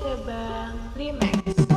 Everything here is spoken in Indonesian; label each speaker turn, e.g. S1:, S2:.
S1: tebang Remax